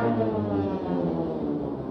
Oh, my God.